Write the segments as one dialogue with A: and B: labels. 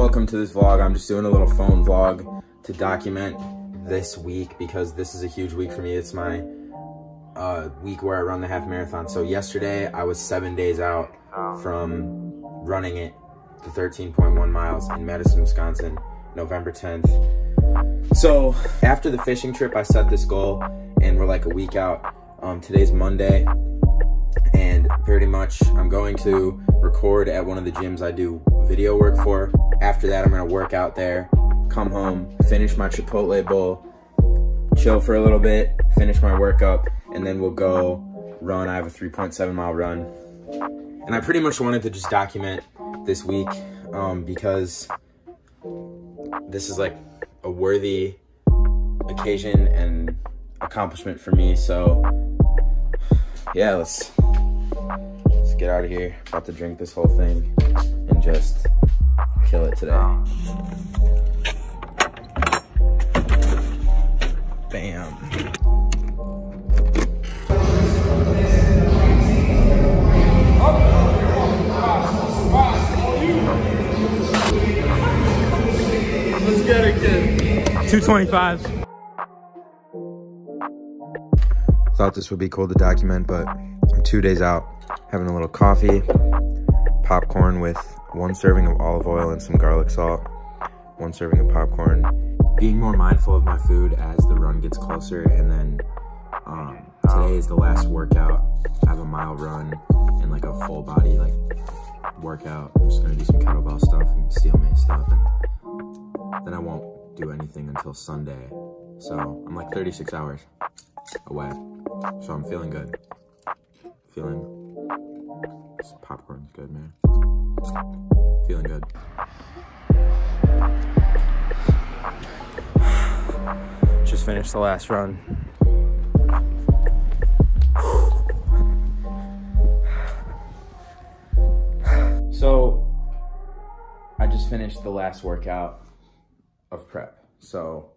A: welcome to this vlog. I'm just doing a little phone vlog to document this week because this is a huge week for me. It's my uh, week where I run the half marathon. So yesterday I was seven days out from running it, the 13.1 miles in Madison, Wisconsin, November 10th. So after the fishing trip, I set this goal and we're like a week out. Um, today's Monday and pretty much I'm going to record at one of the gyms I do video work for. After that, I'm gonna work out there, come home, finish my Chipotle bowl, chill for a little bit, finish my workout, and then we'll go run. I have a 3.7 mile run. And I pretty much wanted to just document this week um, because this is like a worthy occasion and accomplishment for me. So yeah, let's get out of here. About to drink this whole thing and just kill it today. Bam.
B: Let's get it, kid. 225.
A: Thought this would be cool to document, but I'm two days out, having a little coffee, popcorn with one serving of olive oil and some garlic salt, one serving of popcorn. Being more mindful of my food as the run gets closer, and then um, today is the last workout. I have a mile run and like a full body like workout. I'm just gonna do some kettlebell stuff and mace stuff, and then I won't do anything until Sunday. So I'm like 36 hours away. So I'm feeling good. Feeling this popcorn's good, man. Feeling good.
B: Just finished the last run.
A: So I just finished the last workout of prep. So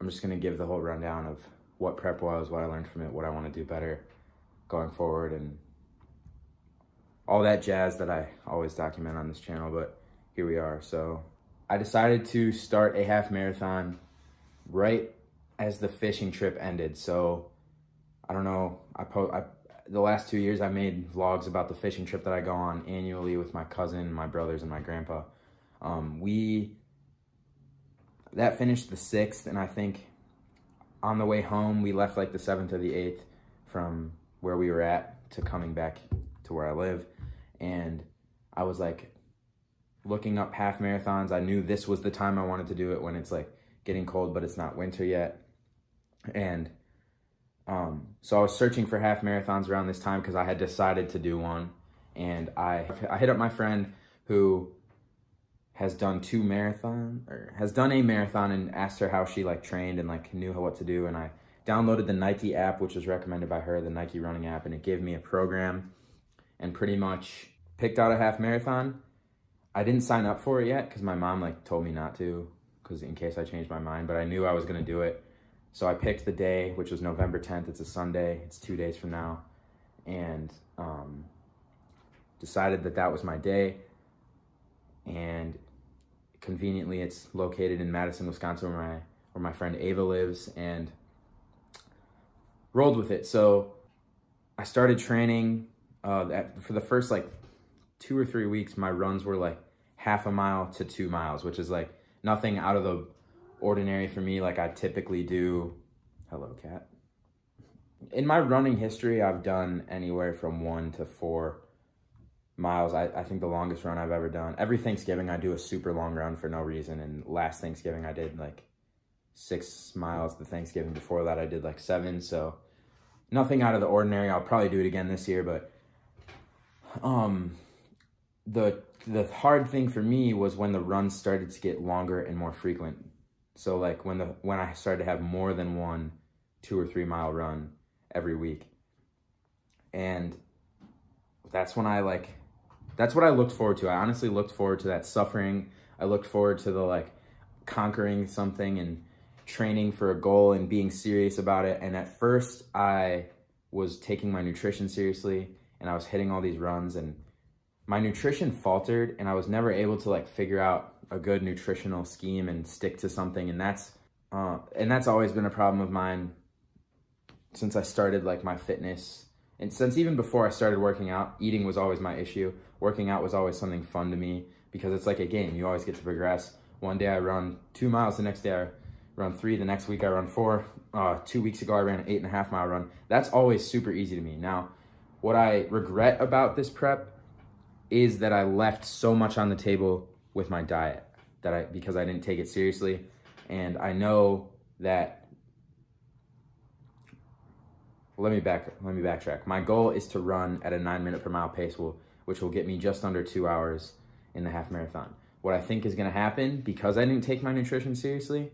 A: I'm just gonna give the whole rundown of what prep was, what I learned from it, what I want to do better going forward, and all that jazz that I always document on this channel. But here we are. So I decided to start a half marathon right as the fishing trip ended. So I don't know. I po I the last two years I made vlogs about the fishing trip that I go on annually with my cousin, my brothers, and my grandpa. Um, we that finished the sixth, and I think on the way home we left like the seventh or the eighth from where we were at to coming back to where I live, and I was like looking up half marathons. I knew this was the time I wanted to do it when it's like getting cold, but it's not winter yet, and um, so I was searching for half marathons around this time because I had decided to do one, and I I hit up my friend who has done two marathon or has done a marathon and asked her how she like trained and like knew what to do. And I downloaded the Nike app which was recommended by her the Nike running app and it gave me a program and pretty much picked out a half marathon. I didn't sign up for it yet because my mom like told me not to because in case I changed my mind but I knew I was gonna do it. So I picked the day which was November 10th it's a Sunday. It's two days from now. And um, decided that that was my day. And conveniently it's located in Madison, Wisconsin, where my where my friend Ava lives, and rolled with it. So I started training uh, at, for the first like two or three weeks. My runs were like half a mile to two miles, which is like nothing out of the ordinary for me. Like I typically do. Hello, cat. In my running history, I've done anywhere from one to four miles. I, I think the longest run I've ever done. Every Thanksgiving, I do a super long run for no reason. And last Thanksgiving, I did like six miles. The Thanksgiving before that, I did like seven. So nothing out of the ordinary. I'll probably do it again this year. But um, the the hard thing for me was when the runs started to get longer and more frequent. So like when the when I started to have more than one two or three mile run every week. And that's when I like that's what I looked forward to. I honestly looked forward to that suffering. I looked forward to the like conquering something and training for a goal and being serious about it. And at first I was taking my nutrition seriously and I was hitting all these runs and my nutrition faltered and I was never able to like figure out a good nutritional scheme and stick to something. And that's, uh, and that's always been a problem of mine since I started like my fitness and since even before I started working out, eating was always my issue. Working out was always something fun to me because it's like a game. You always get to progress. One day I run two miles, the next day I run three, the next week I run four. Uh, two weeks ago I ran an eight and a half mile run. That's always super easy to me. Now, what I regret about this prep is that I left so much on the table with my diet that I because I didn't take it seriously. And I know that let me back let me backtrack. My goal is to run at a nine minute per mile pace, will, which will get me just under two hours in the half marathon. What I think is going to happen because I didn't take my nutrition seriously,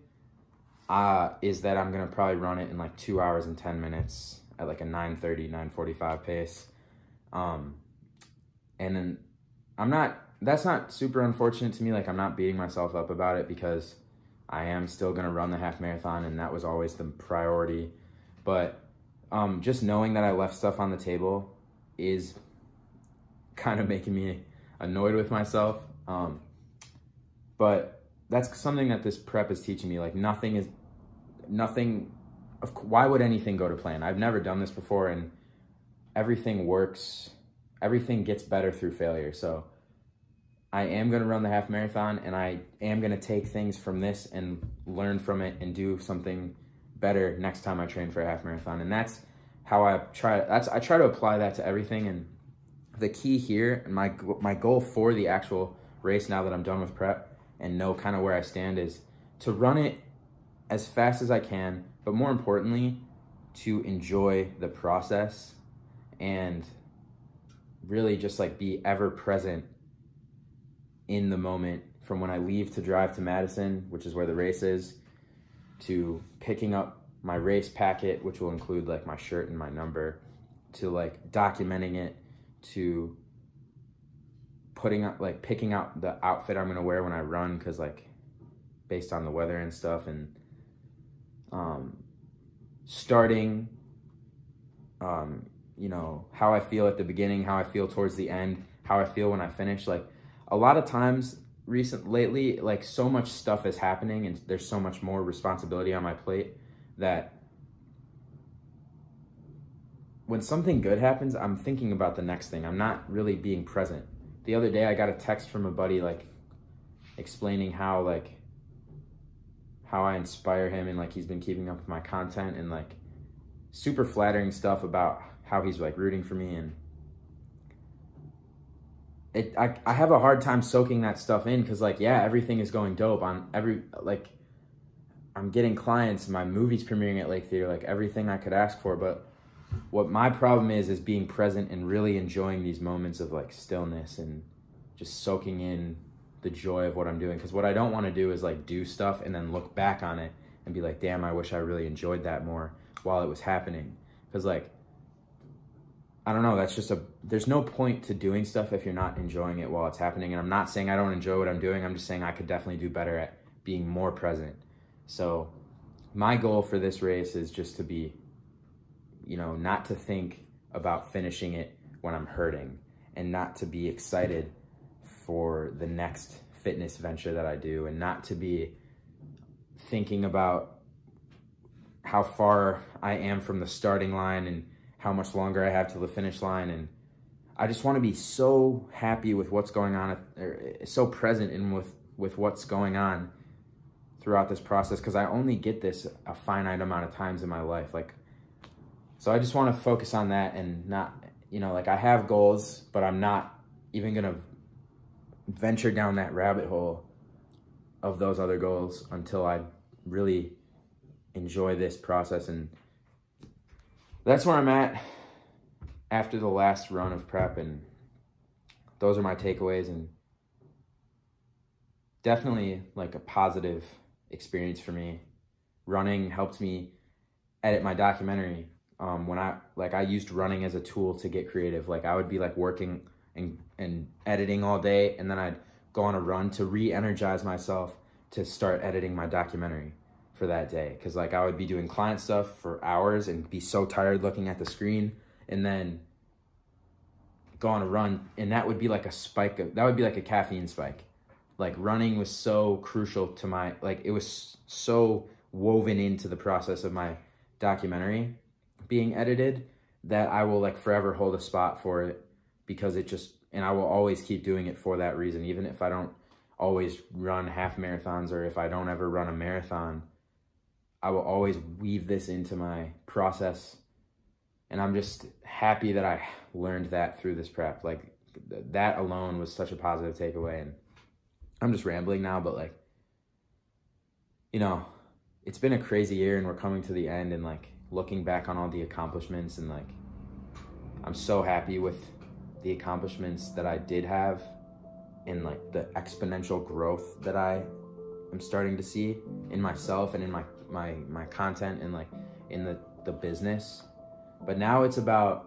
A: uh, is that I'm going to probably run it in like two hours and ten minutes at like a 9:30, 9:45 pace. Um, and then I'm not. That's not super unfortunate to me. Like I'm not beating myself up about it because I am still going to run the half marathon, and that was always the priority. But um, just knowing that I left stuff on the table is kind of making me annoyed with myself. Um, but that's something that this prep is teaching me. Like nothing is, nothing, of, why would anything go to plan? I've never done this before and everything works, everything gets better through failure. So I am going to run the half marathon and I am going to take things from this and learn from it and do something better next time I train for a half marathon. And that's how I try, that's, I try to apply that to everything. And the key here and my, my goal for the actual race now that I'm done with prep and know kind of where I stand is to run it as fast as I can, but more importantly, to enjoy the process and really just like be ever present in the moment from when I leave to drive to Madison, which is where the race is, to picking up my race packet, which will include like my shirt and my number, to like documenting it, to putting up like picking out the outfit I'm gonna wear when I run, cause like based on the weather and stuff, and um, starting, um, you know, how I feel at the beginning, how I feel towards the end, how I feel when I finish. Like a lot of times recent lately like so much stuff is happening and there's so much more responsibility on my plate that when something good happens i'm thinking about the next thing i'm not really being present the other day i got a text from a buddy like explaining how like how i inspire him and like he's been keeping up with my content and like super flattering stuff about how he's like rooting for me and it I, I have a hard time soaking that stuff in because like yeah everything is going dope on every like i'm getting clients my movie's premiering at lake theater like everything i could ask for but what my problem is is being present and really enjoying these moments of like stillness and just soaking in the joy of what i'm doing because what i don't want to do is like do stuff and then look back on it and be like damn i wish i really enjoyed that more while it was happening because like I don't know, that's just a, there's no point to doing stuff if you're not enjoying it while it's happening. And I'm not saying I don't enjoy what I'm doing. I'm just saying I could definitely do better at being more present. So my goal for this race is just to be, you know, not to think about finishing it when I'm hurting and not to be excited for the next fitness venture that I do and not to be thinking about how far I am from the starting line and how much longer I have to the finish line. And I just want to be so happy with what's going on, er, so present in with, with what's going on throughout this process because I only get this a finite amount of times in my life. Like, so I just want to focus on that and not, you know, like I have goals, but I'm not even going to venture down that rabbit hole of those other goals until I really enjoy this process and that's where I'm at after the last run of prep and those are my takeaways and definitely like a positive experience for me. Running helped me edit my documentary. Um, when I like I used running as a tool to get creative. Like I would be like working and and editing all day and then I'd go on a run to re-energize myself to start editing my documentary for that day. Because like I would be doing client stuff for hours and be so tired looking at the screen and then go on a run and that would be like a spike of, that would be like a caffeine spike. Like running was so crucial to my like it was so woven into the process of my documentary being edited that I will like forever hold a spot for it because it just and I will always keep doing it for that reason. Even if I don't always run half marathons or if I don't ever run a marathon I will always weave this into my process. And I'm just happy that I learned that through this prep. Like that alone was such a positive takeaway. And I'm just rambling now, but like, you know, it's been a crazy year and we're coming to the end and like looking back on all the accomplishments and like, I'm so happy with the accomplishments that I did have and like the exponential growth that I am starting to see in myself and in my, my, my content and like in the, the business. But now it's about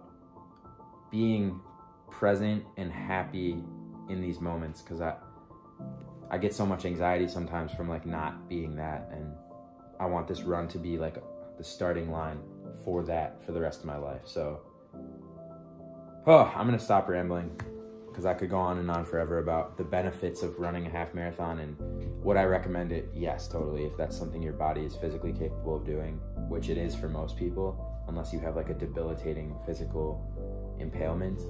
A: being present and happy in these moments because I, I get so much anxiety sometimes from like not being that and I want this run to be like the starting line for that for the rest of my life. So oh, I'm to stop rambling because I could go on and on forever about the benefits of running a half marathon and would I recommend it? Yes, totally. If that's something your body is physically capable of doing, which it is for most people, unless you have like a debilitating physical impalement,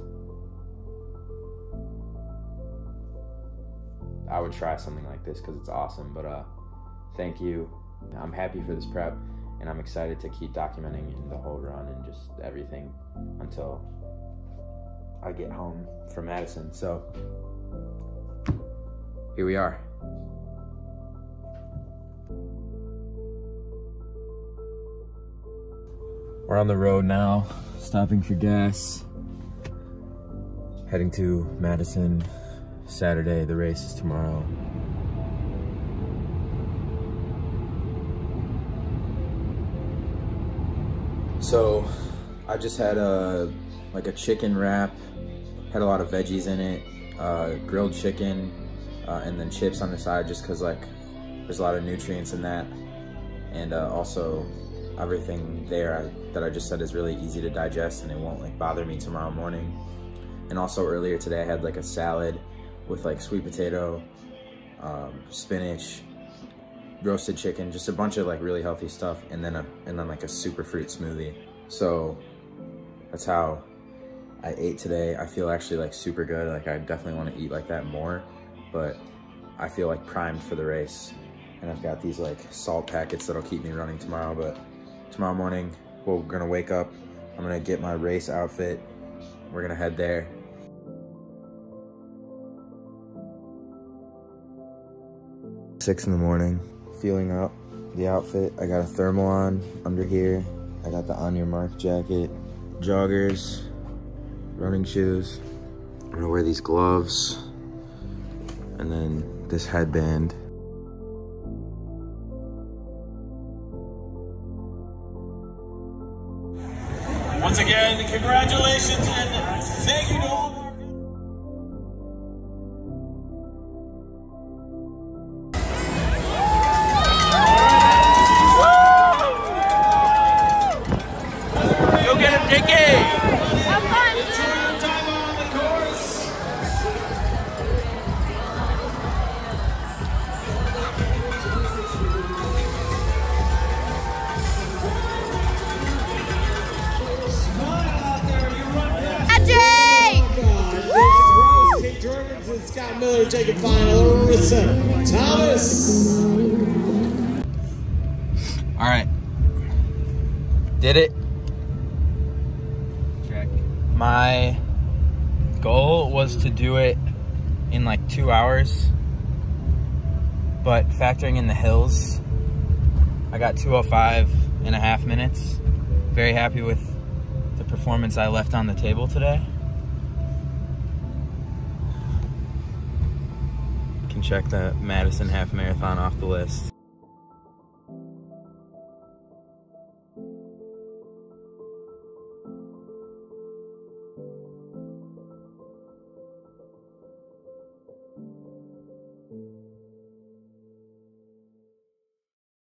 A: I would try something like this because it's awesome. But uh, thank you. I'm happy for this prep, and I'm excited to keep documenting the whole run and just everything until I get home from Madison. So here we are. We're on the road now, stopping for gas, heading to Madison Saturday. The race is tomorrow. So I just had a like a chicken wrap, had a lot of veggies in it, uh, grilled chicken, uh, and then chips on the side just cause like there's a lot of nutrients in that. And uh, also everything there I, that I just said is really easy to digest and it won't like bother me tomorrow morning. And also earlier today I had like a salad with like sweet potato, um, spinach, roasted chicken, just a bunch of like really healthy stuff, and then a and then like a super fruit smoothie. So that's how I ate today. I feel actually like super good. Like I definitely want to eat like that more, but I feel like primed for the race. And I've got these like salt packets that'll keep me running tomorrow. But tomorrow morning, we're gonna wake up. I'm gonna get my race outfit. We're gonna head there. Six in the morning, feeling up the outfit. I got a thermal on under here. I got the On Your Mark jacket, joggers, running shoes. I'm gonna wear these gloves and then this headband.
C: Once again, congratulations
D: Miller taking final over uh, Thomas.
A: All right. Did it.
B: Check.
A: My goal was to do it in like two hours, but factoring in the hills, I got 205 and a half minutes. Very happy with the performance I left on the table today. Check the Madison Half Marathon off the list.